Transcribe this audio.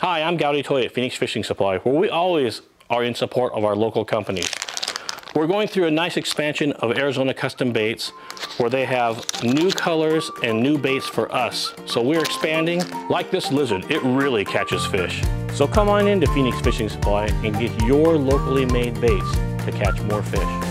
Hi, I'm Gowdy Toy at Phoenix Fishing Supply, where we always are in support of our local companies. We're going through a nice expansion of Arizona Custom Baits where they have new colors and new baits for us. So we're expanding. Like this lizard, it really catches fish. So come on into Phoenix Fishing Supply and get your locally made baits to catch more fish.